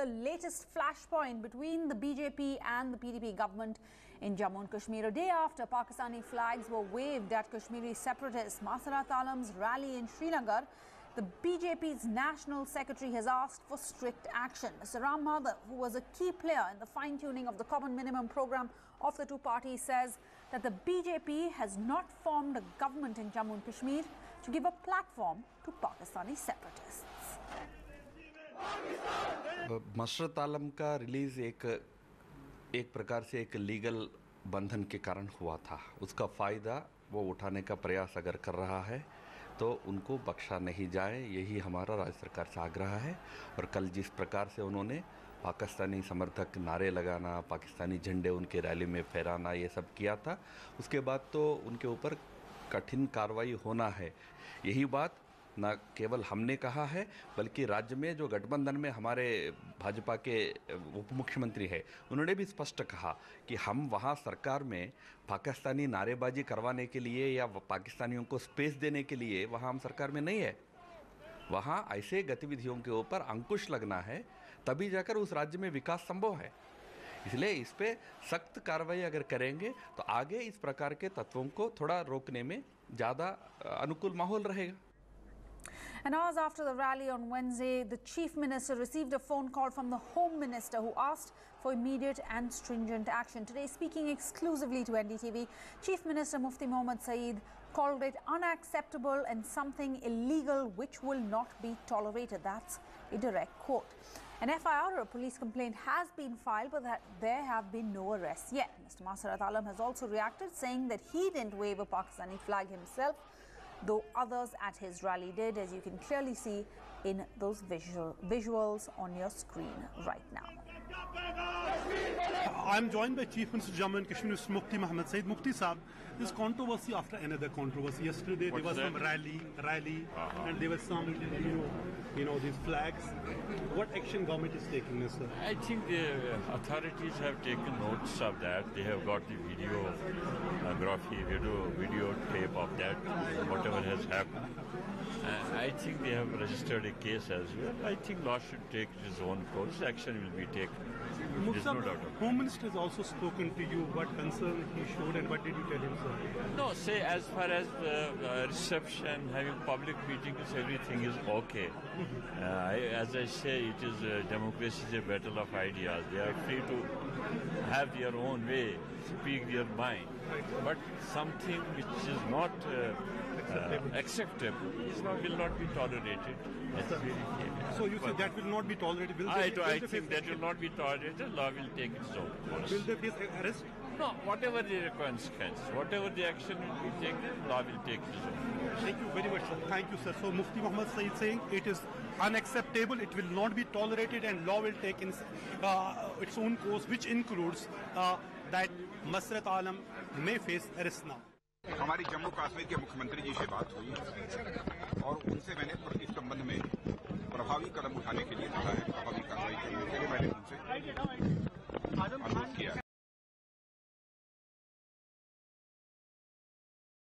the latest flashpoint between the BJP and the PDP government in Jammu and Kashmir. A day after Pakistani flags were waved at Kashmiri separatists Masarat Alam's rally in Srinagar, the BJP's national secretary has asked for strict action. Mr. Ram Madhav, who was a key player in the fine tuning of the common minimum program of the two parties, says that the BJP has not formed a government in Jammu and Kashmir to give a platform to Pakistani separatists. Masrat आलम का release एक एक प्रकार से एक legal बंधन के कारण हुआ था। उसका फ़ायदा वो उठाने का प्रयास अगर कर रहा है तो उनको बख्शा नहीं जाए, यही हमारा राज्य सरकार से आग्रह है। और कल जिस प्रकार से उन्होंने पाकिस्तानी समर्थक नारे लगाना, पाकिस्तानी झंडे उनके रैली में फहराना, ये सब किया था, उसके बाद तो उनके ऊपर कठिन कार्रवाई होना है। यही बात न केवल हमने कहा है, बल्कि राज्य में जो गठबंधन में हमारे भाजपा के उप मुख्यमंत्री है, उन्होंने भी स्पष्ट कहा कि हम वहाँ सरकार में पाकिस्तानी नारेबाजी करवाने के लिए या पाकिस्तानियों को स्पेस देने के लिए वहाँ हम सरकार में नहीं है। वहाँ ऐसे गतिविधियों के ऊपर अंकुश लगना है, तभी जाकर उस राज्य में विकास संभव है। इसलिए इस पर सख्त कार्रवाई अगर करेंगे तो आगे इस प्रकार के तत्वों को थोड़ा रोकने में ज़्यादा अनुकूल माहौल रहेगा। And hours after the rally on Wednesday, the Chief Minister received a phone call from the Home Minister who asked for immediate and stringent action. Today, speaking exclusively to NDTV, Chief Minister Mufti Mohammad Saeed called it unacceptable and something illegal which will not be tolerated. That's a direct quote. An FIR or a police complaint has been filed, but that there have been no arrests yet. Mr. Masarat Alam has also reacted, saying that he didn't wave a Pakistani flag himself though others at his rally did, as you can clearly see in those visual, visuals on your screen right now. I'm joined by Chief Minister Jammu and Kashmir, Mr. Mufti Muhammad Saeed. Mufti Saab, this controversy after another controversy. Yesterday there was some rally, rally, uh-huh. and there was some, you know, you know, these flags. What action government is taking, sir? I think the authorities have taken notes of that. They have got the video, videography, video, video tape of that, whatever has happened. And I think they have registered a case as well. I think law should take its own course. Action will be taken. No doubt Saab, about it. Home Minister has also spoken to you. What concern he showed and what did you tell him, sir? No, say as far as uh, reception, having public meetings, everything is okay. Uh, I, as I say, it is uh, democracy is a battle of ideas. They are free to have their own way, speak their mind. But something which is not uh, uh, acceptable is not, will not be tolerated. Clear. So you say that will not be tolerated? Will I, do. I, think that will not be tolerated. Law will take its own course. Will they face arrest? No, whatever the consequence, whatever the action will be taken, law will take its own course. Thank you very much, sir. Thank you, sir. So Mufti Muhammad Saeed saying it is unacceptable, it will not be tolerated and law will take in, uh, its own course, which includes uh, that Masarat Alam may face arrest now. हमारी जम्मू कश्मीर के मुख्यमंत्री जी से बात हुई और उनसे मैंने प्रभावी कदम उठाने के लिए कहा है।